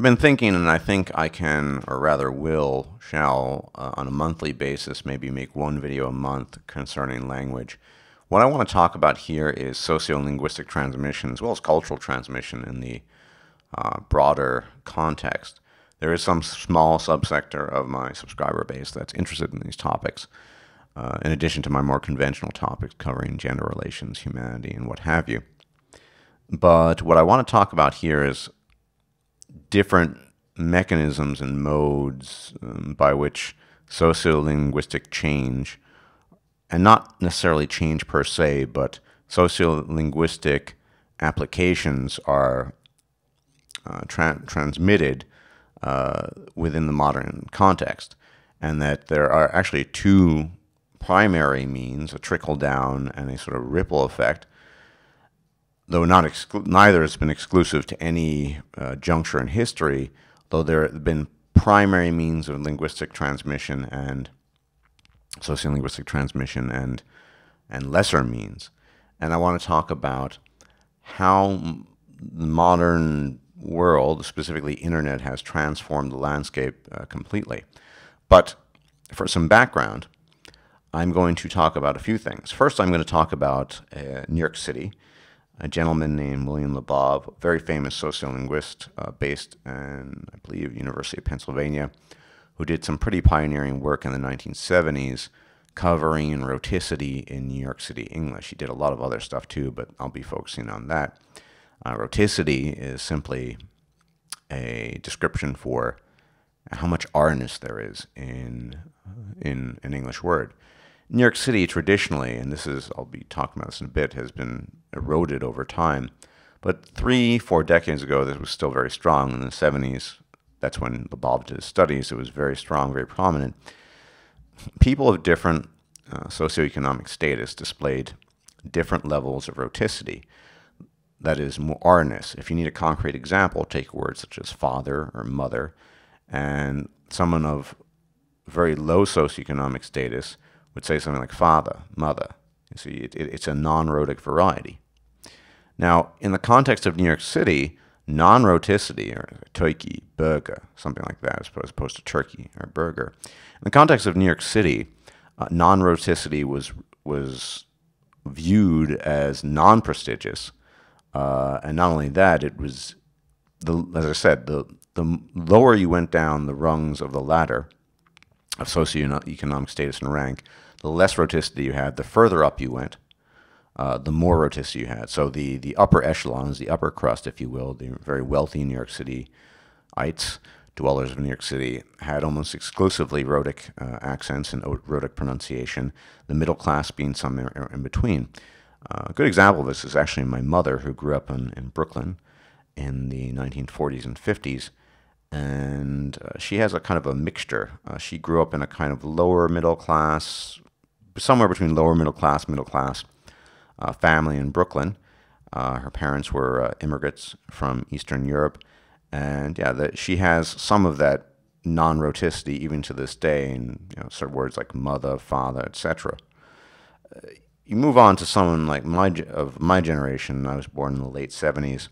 I've been thinking, and I think I can, or rather will, shall, uh, on a monthly basis, maybe make one video a month concerning language. What I want to talk about here is sociolinguistic transmission as well as cultural transmission in the uh, broader context. There is some small subsector of my subscriber base that's interested in these topics, uh, in addition to my more conventional topics covering gender relations, humanity, and what have you. But what I want to talk about here is different mechanisms and modes um, by which sociolinguistic change, and not necessarily change per se, but sociolinguistic applications are uh, tra transmitted uh, within the modern context, and that there are actually two primary means, a trickle down and a sort of ripple effect, though not neither has been exclusive to any uh, juncture in history, though there have been primary means of linguistic transmission and sociolinguistic transmission and and lesser means. And I want to talk about how the modern world, specifically internet, has transformed the landscape uh, completely. But for some background, I'm going to talk about a few things. First, I'm going to talk about uh, New York City a gentleman named William Labov, very famous sociolinguist uh, based in, I believe, University of Pennsylvania, who did some pretty pioneering work in the 1970s covering rhoticity in New York City English. He did a lot of other stuff too, but I'll be focusing on that. Uh, rhoticity is simply a description for how much R-ness there is in, in an English word. New York City traditionally, and this is, I'll be talking about this in a bit, has been eroded over time. But three, four decades ago, this was still very strong. In the 70s, that's when Labov did his studies. It was very strong, very prominent. People of different uh, socioeconomic status displayed different levels of rhoticity. That is, more R-ness. If you need a concrete example, take words such as father or mother, and someone of very low socioeconomic status would say something like father, mother. You see, it, it, it's a non-rhotic variety. Now, in the context of New York City, non-rhoticity, or toiki, burger, something like that, as opposed to turkey or burger. In the context of New York City, uh, non-rhoticity was was viewed as non-prestigious, uh, and not only that, it was the as I said, the the lower you went down the rungs of the ladder of socioeconomic status and rank, the less rhoticity you had, the further up you went, uh, the more rhoticity you had. So the, the upper echelons, the upper crust, if you will, the very wealthy New York Cityites, dwellers of New York City, had almost exclusively rhotic uh, accents and rhotic pronunciation, the middle class being somewhere in between. Uh, a good example of this is actually my mother, who grew up in, in Brooklyn in the 1940s and 50s and uh, she has a kind of a mixture. Uh, she grew up in a kind of lower middle class, somewhere between lower middle class, middle class uh, family in Brooklyn. Uh, her parents were uh, immigrants from Eastern Europe, and yeah, that she has some of that non-rhoticity even to this day, in you know, sort of words like mother, father, etc. Uh, you move on to someone like my of my generation. I was born in the late '70s,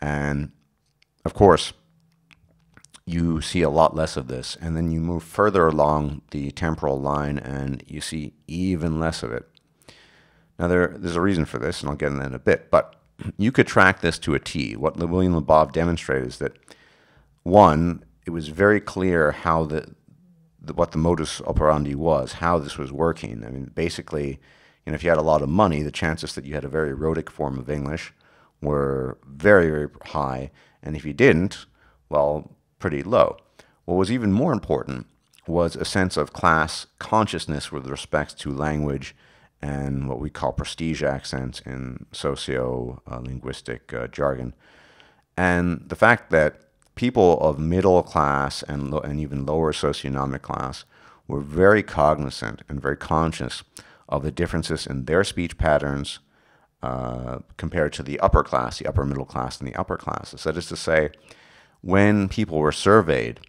and of course you see a lot less of this. And then you move further along the temporal line and you see even less of it. Now, there, there's a reason for this, and I'll get into that in a bit, but you could track this to a T. What William Labov demonstrated is that, one, it was very clear how the, the, what the modus operandi was, how this was working. I mean, basically, you know, if you had a lot of money, the chances that you had a very rhotic form of English were very, very high. And if you didn't, well, pretty low. What was even more important was a sense of class consciousness with respect to language and what we call prestige accents in socio-linguistic uh, jargon. And the fact that people of middle class and, and even lower socioeconomic class were very cognizant and very conscious of the differences in their speech patterns uh, compared to the upper class, the upper middle class, and the upper classes. That is to say, when people were surveyed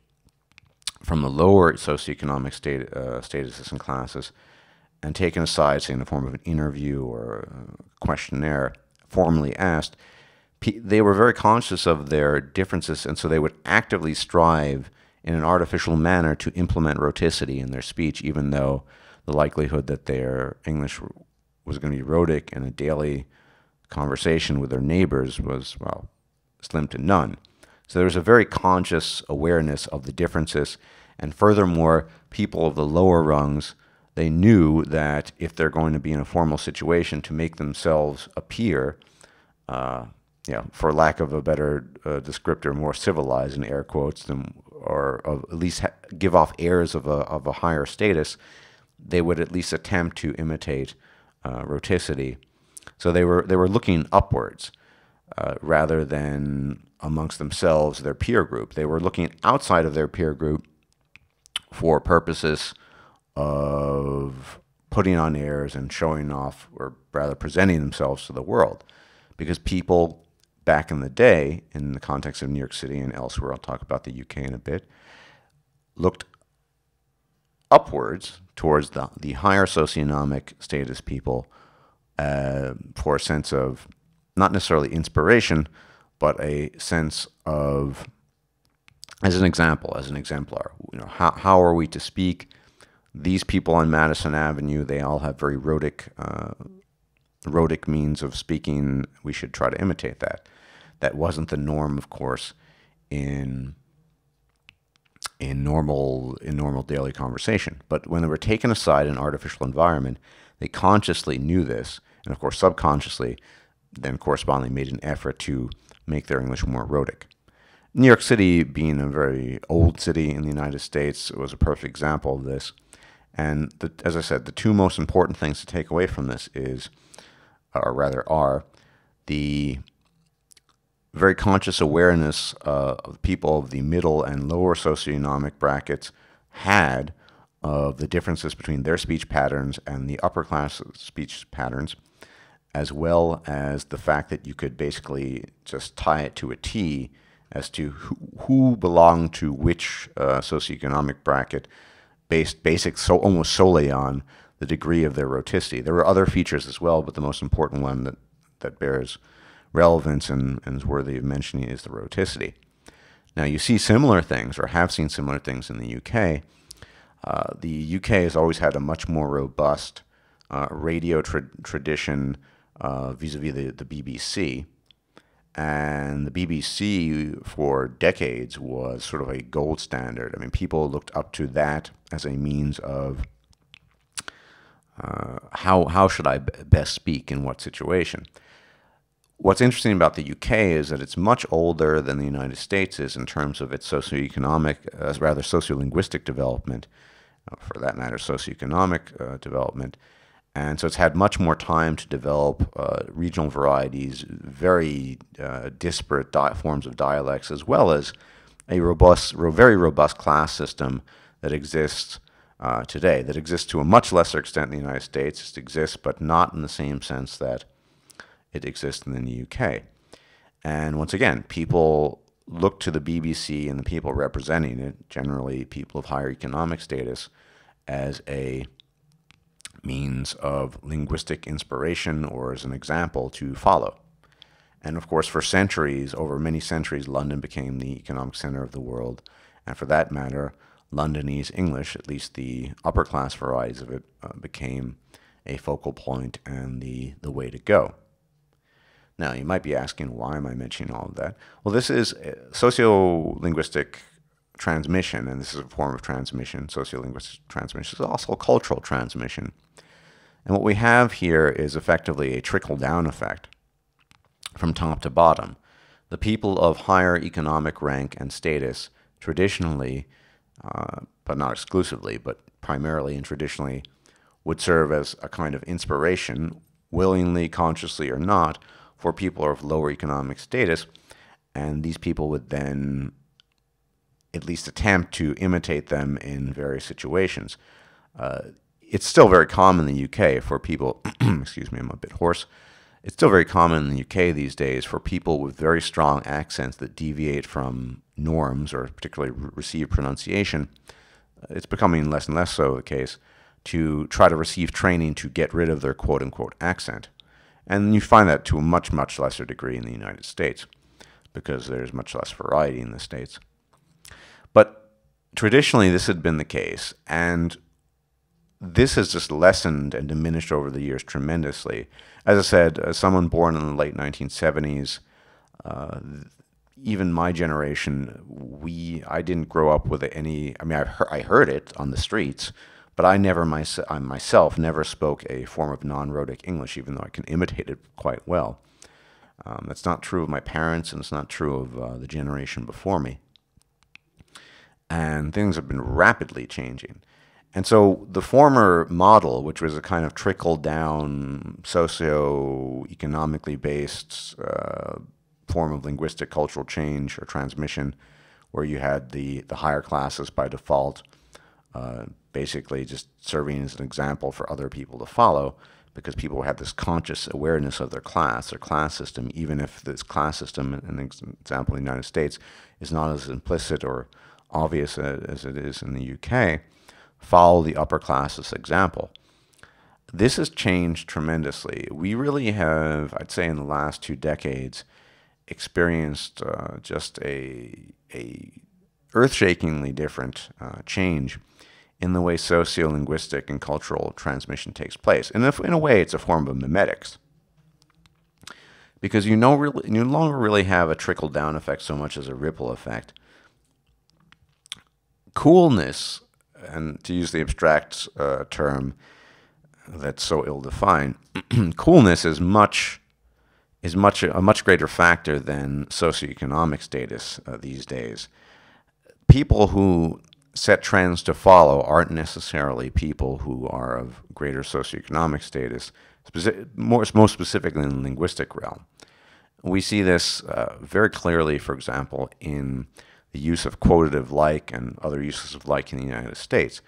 from the lower socioeconomic state, uh, statuses and classes and taken aside, say in the form of an interview or questionnaire, formally asked, they were very conscious of their differences, and so they would actively strive in an artificial manner to implement rhoticity in their speech, even though the likelihood that their English was going to be rhotic in a daily conversation with their neighbors was, well, slim to none. So there was a very conscious awareness of the differences. And furthermore, people of the lower rungs, they knew that if they're going to be in a formal situation to make themselves appear, uh, you know, for lack of a better uh, descriptor, more civilized in air quotes, than, or at least give off airs of a, of a higher status, they would at least attempt to imitate uh, rhoticity. So they were they were looking upwards uh, rather than amongst themselves, their peer group. They were looking outside of their peer group for purposes of putting on airs and showing off, or rather presenting themselves to the world. Because people back in the day, in the context of New York City and elsewhere, I'll talk about the UK in a bit, looked upwards towards the, the higher socioeconomic status people uh, for a sense of not necessarily inspiration, but a sense of, as an example, as an exemplar, you know, how, how are we to speak? These people on Madison Avenue, they all have very rhotic, uh, means of speaking. We should try to imitate that. That wasn't the norm, of course, in in normal in normal daily conversation. But when they were taken aside in an artificial environment, they consciously knew this, and of course subconsciously, then correspondingly made an effort to make their English more rhotic. New York City, being a very old city in the United States, was a perfect example of this. And the, as I said, the two most important things to take away from this is, or rather, are the very conscious awareness uh, of people of the middle and lower socioeconomic brackets had of the differences between their speech patterns and the upper class speech patterns, as well as the fact that you could basically just tie it to a T as to who, who belonged to which uh, socioeconomic bracket based basic so almost solely on the degree of their rhoticity. There were other features as well, but the most important one that, that bears relevance and, and is worthy of mentioning is the rhoticity. Now you see similar things or have seen similar things in the UK. Uh, the UK has always had a much more robust uh, radio tra- tradition vis-a-vis the, the BBC. And the BBC for decades was sort of a gold standard. I mean, people looked up to that as a means of uh, how how should I best speak in what situation. What's interesting about the UK is that it's much older than the United States is in terms of its socioeconomic, uh, rather sociolinguistic development, uh, for that matter, socioeconomic uh, development. And so it's had much more time to develop uh, regional varieties, very uh, disparate di- forms of dialects, as well as a robust, ro- very robust class system that exists uh, today, that exists to a much lesser extent in the United States. It exists, but not in the same sense that it exists in the UK. And once again, people look to the BBC and the people representing it, generally people of higher economic status, as a means of linguistic inspiration or as an example to follow. And of course, for centuries, over many centuries, London became the economic center of the world. And for that matter, Londonese English, at least the upper class varieties of it, uh, became a focal point and the, the way to go. Now, you might be asking, why am I mentioning all of that? Well, this is sociolinguistic transmission, and this is a form of transmission. Sociolinguistic transmission is also cultural transmission. And what we have here is effectively a trickle down effect from top to bottom. The people of higher economic rank and status traditionally, uh, but not exclusively, but primarily and traditionally, would serve as a kind of inspiration, willingly, consciously, or not, for people of lower economic status. And these people would then at least attempt to imitate them in various situations. Uh, it's still very common in the UK for people, excuse me, I'm a bit hoarse. It's still very common in the UK these days for people with very strong accents that deviate from norms or particularly receive pronunciation. It's becoming less and less so the case to try to receive training to get rid of their quote unquote accent. And you find that to a much, much lesser degree in the United States because there's much less variety in the States. Traditionally, this had been the case. And this has just lessened and diminished over the years tremendously. As I said, as someone born in the late 1970s, uh, even my generation, we I didn't grow up with any. I mean, I heard, I heard it on the streets, but I never myself, I myself never spoke a form of non-rhotic English, even though I can imitate it quite well. Um, that's not true of my parents, and it's not true of uh, the generation before me. And things have been rapidly changing. And so the former model, which was a kind of trickle down, socio-economically based uh, form of linguistic cultural change or transmission, where you had the, the higher classes by default, uh, basically just serving as an example for other people to follow, because people had this conscious awareness of their class, their class system, even if this class system, an example in the United States, is not as implicit or obvious as it is in the UK follow the upper classes example. This has changed tremendously. We really have, I'd say, in the last two decades, experienced uh, just a, a earth-shakingly different uh, change in the way sociolinguistic and cultural transmission takes place. And if, in a way, it's a form of memetics. Because you, really, you no longer really have a trickle-down effect so much as a ripple effect. Coolness and to use the abstract uh, term that's so ill-defined, coolness is much is much a much greater factor than socioeconomic status uh, these days. People who set trends to follow aren't necessarily people who are of greater socioeconomic status, more, most specifically in the linguistic realm. We see this uh, very clearly, for example, in the use of quotative like and other uses of like in the United States.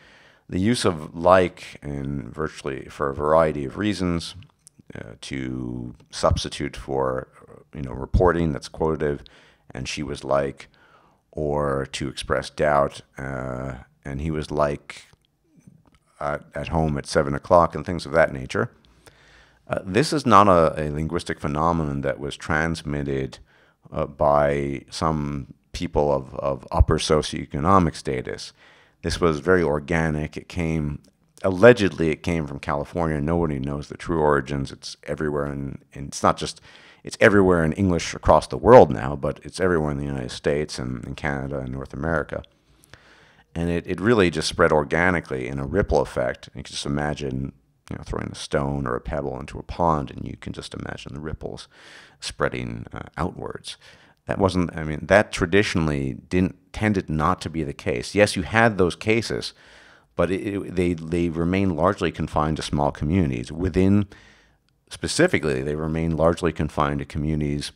The use of like in virtually for a variety of reasons uh, to substitute for you know reporting that's quotative and she was like or to express doubt uh, and he was like at, at home at seven o'clock and things of that nature. Uh, this is not a, a, linguistic phenomenon that was transmitted uh, by some people of, of upper socioeconomic status. This was very organic. It came, allegedly, it came from California. Nobody knows the true origins. It's everywhere, and it's not just, it's everywhere in English across the world now, but it's everywhere in the United States and in Canada and North America. And it, it really just spread organically in a ripple effect. You can just imagine you know, throwing a stone or a pebble into a pond, and you can just imagine the ripples spreading uh, outwards. That wasn't, I mean, that traditionally didn't, tended not to be the case. Yes, you had those cases, but it, they, they remain largely confined to small communities. Within, specifically, they remain largely confined to communities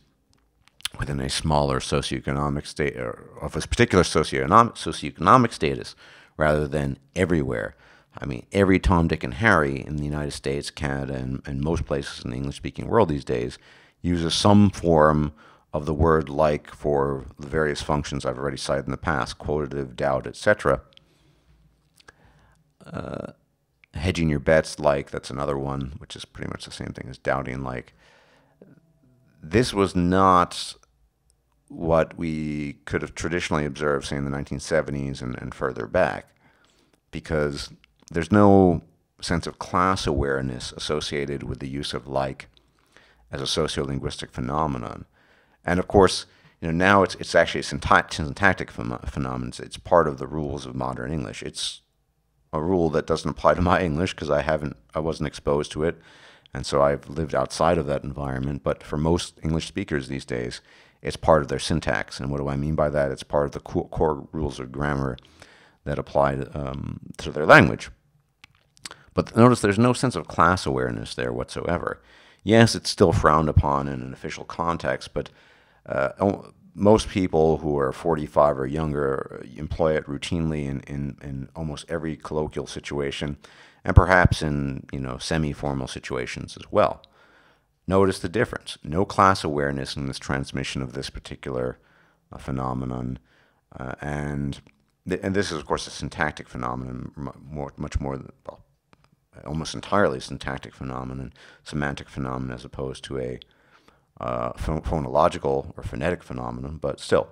within a smaller socioeconomic state, or of a particular socioeconomic, socioeconomic status, rather than everywhere. I mean, every Tom, Dick, and Harry in the United States, Canada, and, and most places in the English-speaking world these days uses some form of the word like for the various functions I've already cited in the past, quotative, doubt, etc. Uh, hedging your bets like, that's another one, which is pretty much the same thing as doubting like. This was not what we could have traditionally observed, say, in the 1970s and, and further back, because there's no sense of class awareness associated with the use of like as a sociolinguistic phenomenon. And of course, you know, now it's, it's actually a syntactic phenomenon. It's, it's part of the rules of modern English. It's a rule that doesn't apply to my English because I haven't, I wasn't exposed to it. And so I've lived outside of that environment. But for most English speakers these days, it's part of their syntax. And what do I mean by that? It's part of the core rules of grammar that apply um, to their language. But notice there's no sense of class awareness there whatsoever. Yes, it's still frowned upon in an official context, but uh, most people who are 45 or younger employ it routinely in, in, in almost every colloquial situation and perhaps in you know semi-formal situations as well. Notice the difference. No class awareness in this transmission of this particular uh, phenomenon, uh, and th and this is of course a syntactic phenomenon, more, much more well, almost entirely syntactic phenomenon, semantic phenomenon, as opposed to a uh, phonological or phonetic phenomenon, but still,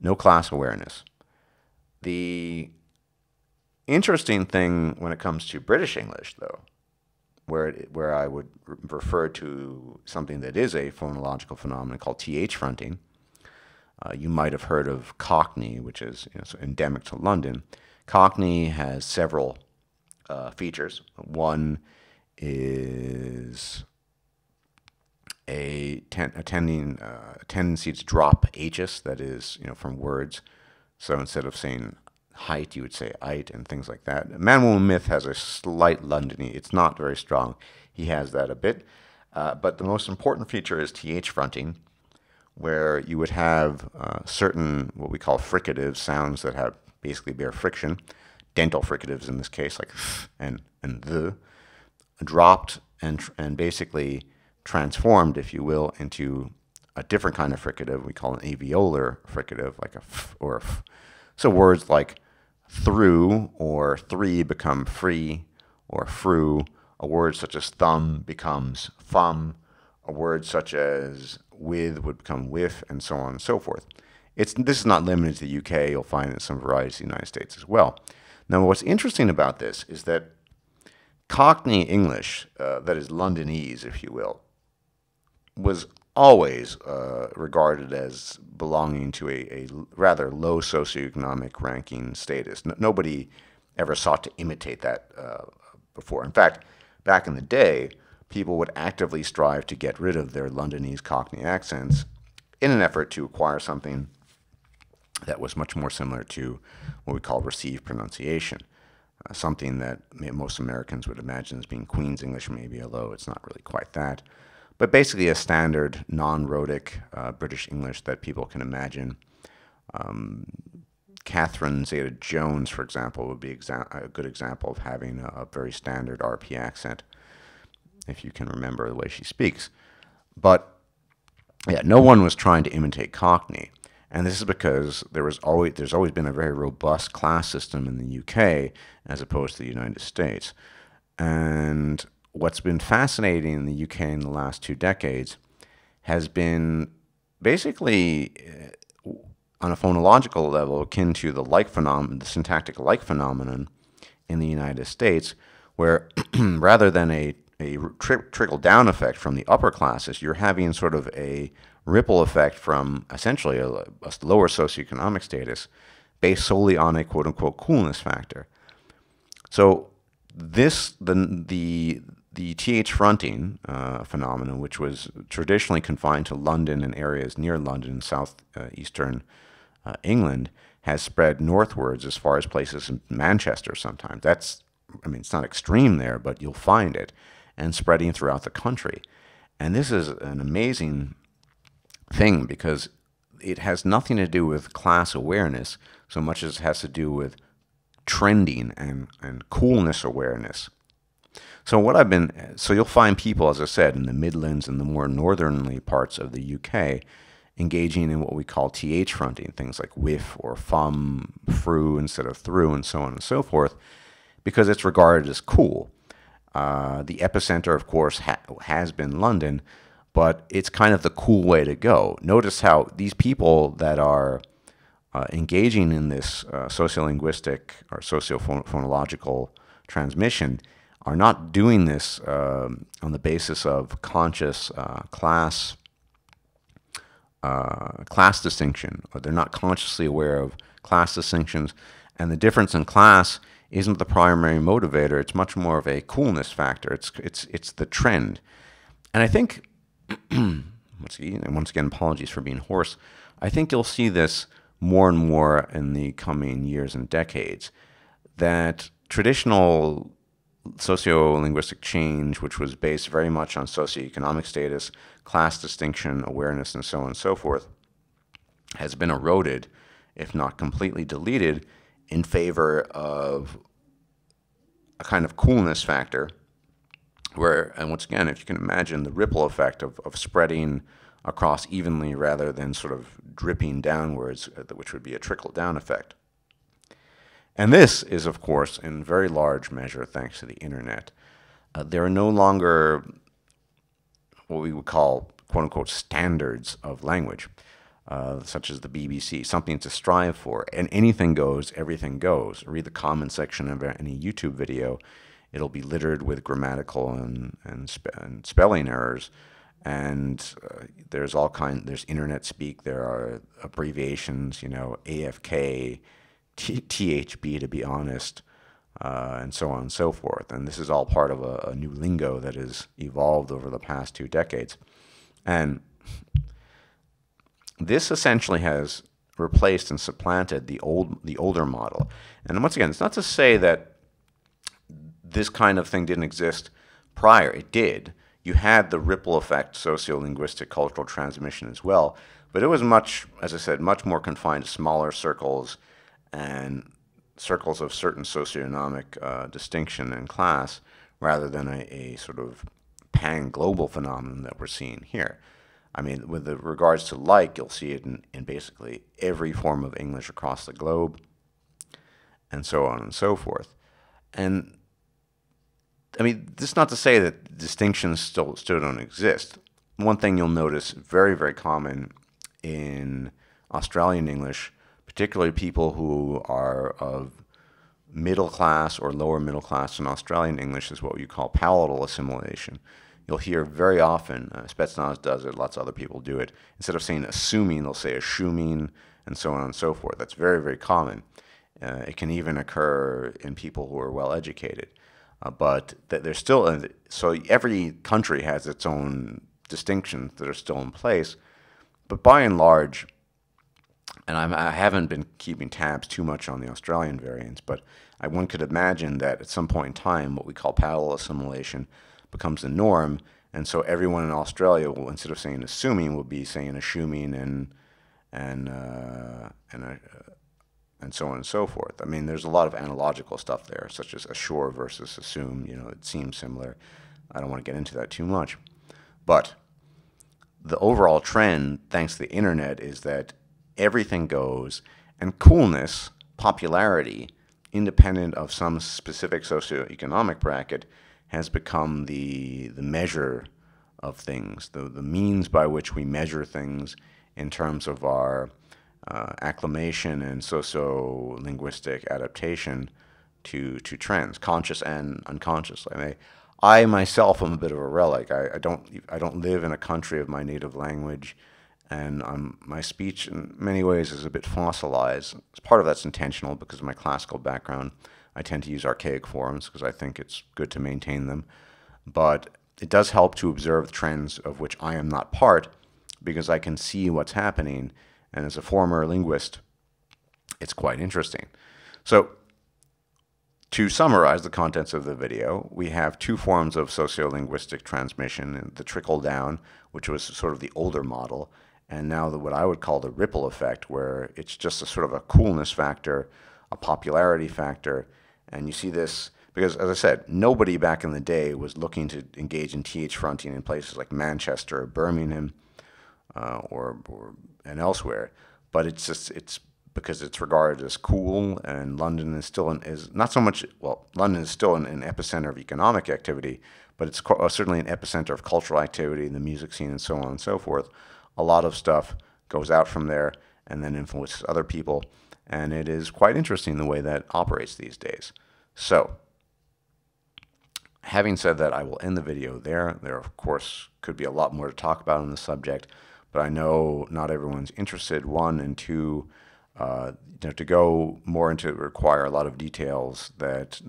no class awareness. The interesting thing when it comes to British English, though, where it, where I would re- refer to something that is a phonological phenomenon called th fronting. Uh, you might have heard of Cockney, which is you know, so endemic to London. Cockney has several uh, features. One is a, ten, uh, a tendency to drop h's, that is, you know, from words. So instead of saying height, you would say height and things like that. Man Woman Myth has a slight Londony. It's not very strong. He has that a bit. Uh, but the most important feature is th fronting, where you would have uh, certain what we call fricative sounds that have basically bear friction, dental fricatives in this case, like and and the, dropped and and basically transformed, if you will, into a different kind of fricative. We call an alveolar fricative, like a f or a f. So words like through or three become free or fru. A word such as thumb becomes thumb. A word such as with would become with, and so on and so forth. It's, this is not limited to the UK. You'll find it in some varieties of the United States as well. Now, what's interesting about this is that Cockney English, uh, that is Londonese, if you will, was always uh, regarded as belonging to a, a, rather low socioeconomic ranking status. No, nobody ever sought to imitate that uh, before. In fact, back in the day, people would actively strive to get rid of their Londonese Cockney accents in an effort to acquire something that was much more similar to what we call received pronunciation. Uh, something that most Americans would imagine as being Queen's English, maybe, although it's not really quite that but basically a standard non-rhotic uh, British English that people can imagine. Um, Catherine Zeta-Jones, for example, would be a good example of having a, a, very standard RP accent, if you can remember the way she speaks. But yeah, no one was trying to imitate Cockney, and this is because there was always there's always been a very robust class system in the UK as opposed to the United States, and what's been fascinating in the UK in the last two decades has been basically uh, on a phonological level akin to the like phenomenon, the syntactic like phenomenon in the United States, where rather than a, a tri trickle down effect from the upper classes, you're having sort of a ripple effect from essentially a, a lower socioeconomic status based solely on a quote unquote coolness factor. So this the the the TH fronting uh, phenomenon, which was traditionally confined to London and areas near London, southeastern uh, England, has spread northwards as far as places in Manchester sometimes. That's, I mean, it's not extreme there, but you'll find it, and spreading throughout the country. And this is an amazing thing because it has nothing to do with class awareness so much as it has to do with trending and, and coolness awareness. So what I've been, so you'll find people, as I said, in the Midlands and the more northernly parts of the UK, engaging in what we call th fronting, things like whiff or fum, fru instead of through, and so on and so forth, because it's regarded as cool. Uh, the epicenter, of course, ha has been London, but it's kind of the cool way to go. Notice how these people that are uh, engaging in this uh, sociolinguistic or sociophonological transmission are not doing this um, on the basis of conscious uh, class uh, class distinction, or they're not consciously aware of class distinctions, and the difference in class isn't the primary motivator. It's much more of a coolness factor. It's it's it's the trend, and I think once again, once again, apologies for being hoarse. I think you'll see this more and more in the coming years and decades. That traditional sociolinguistic change, which was based very much on socioeconomic status, class distinction, awareness, and so on and so forth, has been eroded, if not completely deleted, in favor of a kind of coolness factor. Where, and once again, if you can imagine the ripple effect of, of spreading across evenly rather than sort of dripping downwards, uh, which would be a trickle down effect. And this is, of course, in very large measure thanks to the internet. Uh, there are no longer what we would call quote unquote standards of language, uh, such as the BBC, something to strive for. And anything goes, everything goes. Read the comment section of any YouTube video, it'll be littered with grammatical and, and, spe and spelling errors. And uh, there's all kind. There's internet speak. There are abbreviations. You know, AFK, THB to be honest, uh, and so on and so forth. And this is all part of a, a new lingo that has evolved over the past two decades. And this essentially has replaced and supplanted the old the older model. And once again, it's not to say that this kind of thing didn't exist prior. It did. You had the ripple effect sociolinguistic cultural transmission as well, but it was much, as I said, much more confined to smaller circles and circles of certain socioeconomic uh, distinction and class rather than a, a sort of pan-global phenomenon that we're seeing here. I mean, with regards to like, you'll see it in, in basically every form of English across the globe, and so on and so forth. And I mean, this is not to say that distinctions still still don't exist. One thing you'll notice very very common in Australian English, particularly people who are of middle class or lower middle class in Australian English, is what you call palatal assimilation you'll hear very often, uh, Spetsnaz does it, lots of other people do it. Instead of saying assuming, they'll say assuming, and so on and so forth. That's very, very common. Uh, it can even occur in people who are well educated. Uh, but th- there's still, a, so every country has its own distinctions that are still in place. But by and large, and I'm, I have not been keeping tabs too much on the Australian variants, but I, one could imagine that at some point in time, what we call palatal assimilation becomes the norm. And so everyone in Australia will, instead of saying assuming, will be saying assuming and and uh, and uh, and so on and so forth. I mean, there's a lot of analogical stuff there, such as assure versus assume. You know, it seems similar. I don't want to get into that too much, but the overall trend, thanks to the internet, is that everything goes, and coolness, popularity, independent of some specific socioeconomic bracket, has become the the measure of things, the the means by which we measure things in terms of our uh, acclimation and socio-linguistic adaptation to to trends, conscious and unconscious. I mean, I myself am a bit of a relic. I, I don't I don't live in a country of my native language, and I'm, my speech in many ways is a bit fossilized. Part of that's intentional because of my classical background. I tend to use archaic forms because I think it's good to maintain them. But it does help to observe trends of which I am not part because I can see what's happening. And as a former linguist, it's quite interesting. So to summarize the contents of the video, we have two forms of sociolinguistic transmission, the trickle down, which was sort of the older model, and now the, what I would call the ripple effect, where it's just a sort of a coolness factor, a popularity factor, and you see this because, as I said, nobody back in the day was looking to engage in TH fronting in places like Manchester or Birmingham uh, or, or and elsewhere. But it's just it's because it's regarded as cool, and London is still an, is not so much well. London is still an, an epicenter of economic activity, but it's uh, certainly an epicenter of cultural activity, the music scene, and so on and so forth. A lot of stuff goes out from there and then influences other people. And it is quite interesting the way that operates these days. So, having said that, I will end the video there. There, of course, could be a lot more to talk about on the subject, but I know not everyone's interested. One, and two, uh, you know, to go more into it require a lot of details that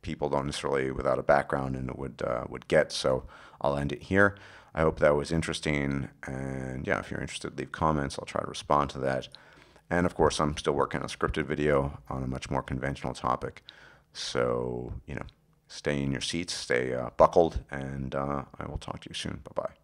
people don't necessarily, without a background, and would uh, would get. So I'll end it here. I hope that was interesting, and yeah, if you're interested, leave comments. I'll try to respond to that. And of course, I'm still working on a scripted video on a much more conventional topic. So, you know, stay in your seats, stay uh, buckled, and uh, I will talk to you soon. Bye bye.